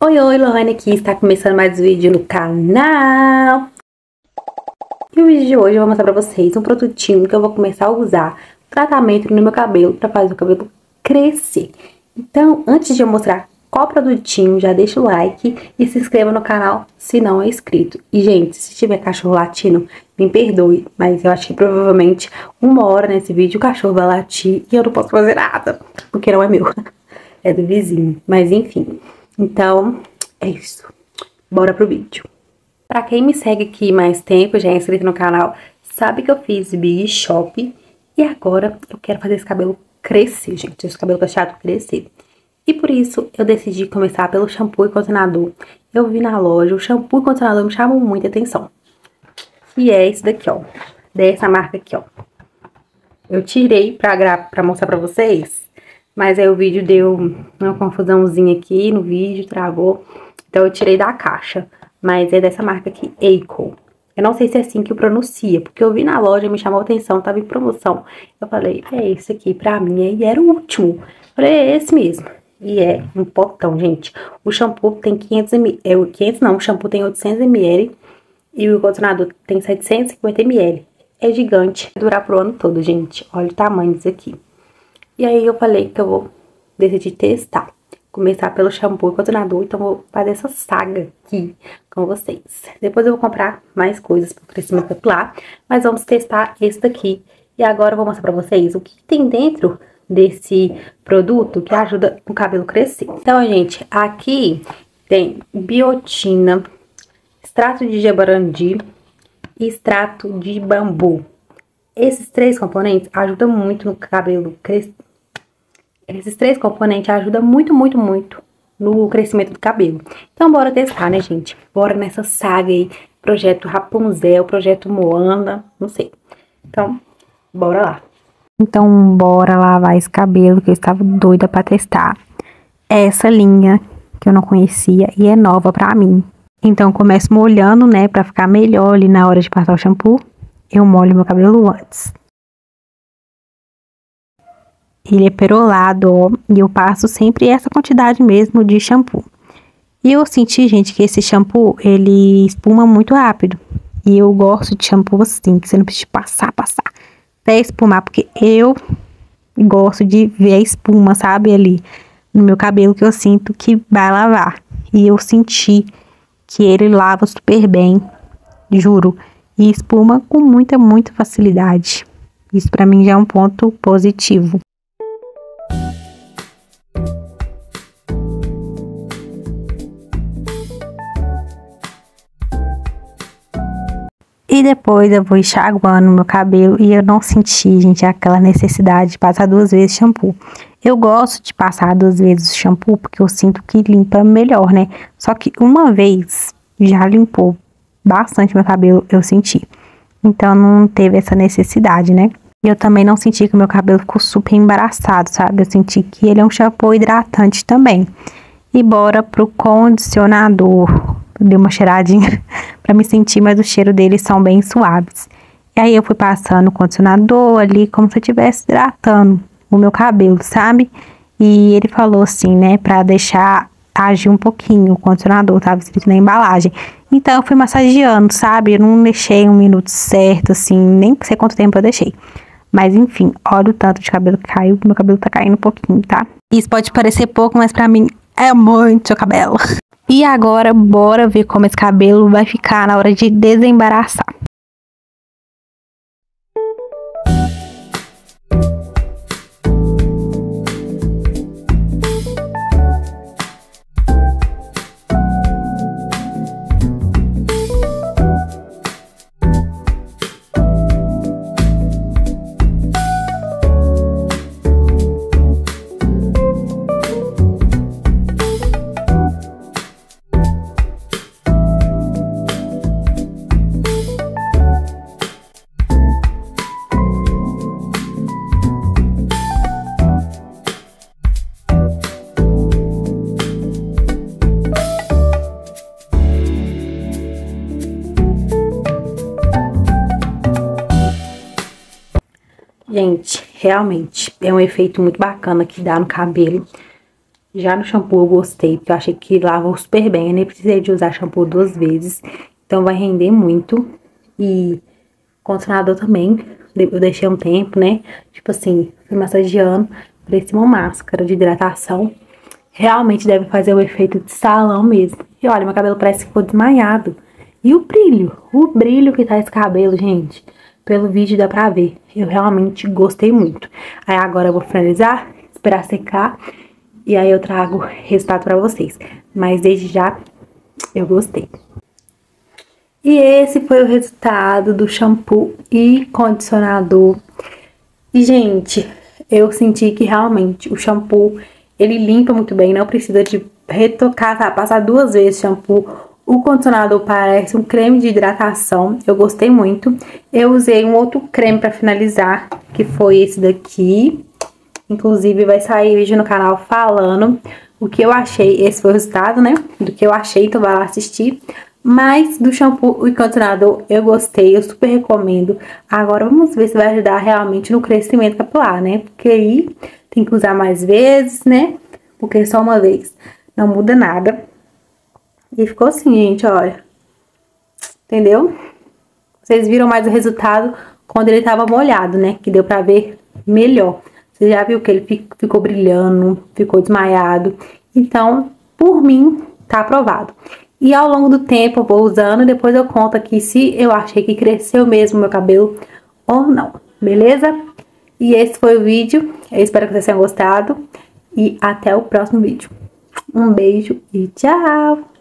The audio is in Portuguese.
Oi, oi, Lohane aqui, está começando mais um vídeo no canal. E o vídeo de hoje eu vou mostrar pra vocês um produtinho que eu vou começar a usar, tratamento no meu cabelo, pra fazer o cabelo crescer. Então, antes de eu mostrar qual produtinho, já deixa o like e se inscreva no canal se não é inscrito. E, gente, se tiver cachorro latino, me perdoe, mas eu acho que provavelmente uma hora nesse vídeo o cachorro vai latir e eu não posso fazer nada, porque não é meu, é do vizinho. Mas, enfim, então é isso. Bora pro vídeo. Pra quem me segue aqui mais tempo, já é inscrito no canal, sabe que eu fiz Big Shop e agora eu quero fazer esse cabelo crescer, gente, esse cabelo cacheado crescer. E por isso eu decidi começar pelo shampoo e condicionador. Eu vi na loja, o shampoo e condicionador me chamam muita atenção. E é esse daqui, ó. Dessa marca aqui, ó. Eu tirei pra, pra mostrar pra vocês, mas aí o vídeo deu uma confusãozinha aqui no vídeo, travou. Então eu tirei da caixa, mas é dessa marca aqui, Eiko. Eu não sei se é assim que pronuncia, porque eu vi na loja, me chamou atenção, tava em promoção. Eu falei, é esse aqui pra mim, e era o último. Eu falei, é esse mesmo. E é um potão, gente. O shampoo tem 500 ml. É, 500 não, o shampoo tem 800 ml. E o condicionador tem 750 ml. É gigante. Vai durar pro ano todo, gente. Olha o tamanho disso aqui. E aí eu falei que eu vou decidir testar. Começar pelo shampoo e condicionador. Então vou fazer essa saga aqui com vocês. Depois eu vou comprar mais coisas pro crescimento capilar. Mas vamos testar esse daqui. E agora eu vou mostrar pra vocês o que tem dentro desse produto que ajuda o cabelo crescer. Então, gente, aqui tem biotina, extrato de jabarandi e extrato de bambu. Esses três componentes ajudam muito no cabelo crescer. Esses três componentes ajudam muito, muito, muito no crescimento do cabelo. Então, bora testar, né, gente? Bora nessa saga aí, projeto Rapunzel, projeto Moana, não sei. Então, bora lá. Então, bora lavar esse cabelo que eu estava doida para testar. Essa linha que eu não conhecia e é nova para mim. Então, começo molhando, né, para ficar melhor ali na hora de passar o shampoo. Eu molho meu cabelo antes. Ele é perolado, ó, e eu passo sempre essa quantidade mesmo de shampoo. E eu senti, gente, que esse shampoo, ele espuma muito rápido. E eu gosto de shampoo assim, que você não precisa passar, passar até espumar, porque eu gosto de ver a espuma, sabe, ali no meu cabelo que eu sinto que vai lavar. E eu senti que ele lava super bem, juro, e espuma com muita, muita facilidade. Isso para mim já é um ponto positivo. E depois eu vou enxaguando meu cabelo e eu não senti, gente, aquela necessidade de passar duas vezes shampoo. Eu gosto de passar duas vezes shampoo porque eu sinto que limpa melhor, né? Só que uma vez já limpou bastante meu cabelo, eu senti. Então não teve essa necessidade, né? E eu também não senti que meu cabelo ficou super embaraçado, sabe? Eu senti que ele é um shampoo hidratante também. E bora pro condicionador dei uma cheiradinha para me sentir, mas o cheiro deles são bem suaves. E aí eu fui passando o condicionador ali, como se eu estivesse hidratando o meu cabelo, sabe? E ele falou assim, né, para deixar agir um pouquinho o condicionador, tava escrito na embalagem. Então eu fui massageando, sabe? Eu não deixei um minuto certo, assim, nem sei quanto tempo eu deixei. Mas enfim, olha o tanto de cabelo que caiu, meu cabelo tá caindo um pouquinho, tá? Isso pode parecer pouco, mas pra mim é muito cabelo. E agora, bora ver como esse cabelo vai ficar na hora de desembaraçar. Gente, realmente, é um efeito muito bacana que dá no cabelo. Já no shampoo eu gostei, porque eu achei que lavou super bem. Eu nem precisei de usar shampoo duas vezes. Então vai render muito. E condicionador também. Eu deixei um tempo, né? Tipo assim, fui massageando. Parece uma máscara de hidratação. Realmente deve fazer o efeito de salão mesmo. E olha, meu cabelo parece que ficou desmaiado. E o brilho? O brilho que tá esse cabelo, gente. Pelo vídeo dá pra ver. Eu realmente gostei muito. Aí agora eu vou finalizar, esperar secar. E aí eu trago resultado pra vocês. Mas desde já, eu gostei. E esse foi o resultado do shampoo e condicionador. E, gente, eu senti que realmente o shampoo, ele limpa muito bem, não precisa de retocar, tá? Passar duas vezes shampoo. O condicionador parece um creme de hidratação, eu gostei muito. Eu usei um outro creme pra finalizar, que foi esse daqui. Inclusive, vai sair vídeo no canal falando o que eu achei. Esse foi o resultado, né? Do que eu achei, então vai lá assistir. Mas do shampoo e condicionador eu gostei, eu super recomendo. Agora vamos ver se vai ajudar realmente no crescimento capilar, né? Porque aí tem que usar mais vezes, né? Porque só uma vez não muda nada. E ficou assim, gente, olha. Entendeu? Vocês viram mais o resultado quando ele tava molhado, né? Que deu pra ver melhor. Você já viu que ele ficou brilhando, ficou desmaiado. Então, por mim, tá aprovado. E ao longo do tempo eu vou usando, depois eu conto aqui se eu achei que cresceu mesmo meu cabelo ou não, beleza? E esse foi o vídeo, eu espero que vocês tenham gostado e até o próximo vídeo. Um beijo e tchau!